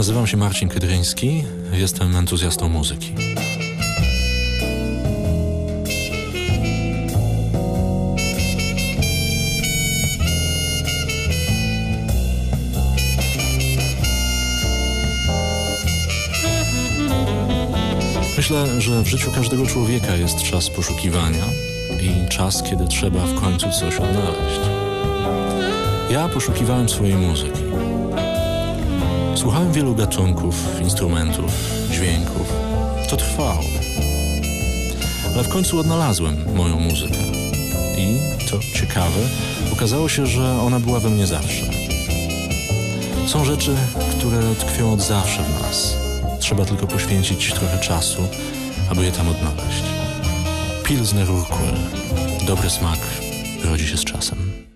Nazywam się Marcin Kydryński, jestem entuzjastą muzyki. Myślę, że w życiu każdego człowieka jest czas poszukiwania i czas, kiedy trzeba w końcu coś odnaleźć. Ja poszukiwałem swojej muzyki. Słuchałem wielu gatunków, instrumentów, dźwięków. To trwało. Ale w końcu odnalazłem moją muzykę. I, to ciekawe, okazało się, że ona była we mnie zawsze. Są rzeczy, które tkwią od zawsze w nas. Trzeba tylko poświęcić trochę czasu, aby je tam odnaleźć. Pilsner Urquell. Dobry smak rodzi się z czasem.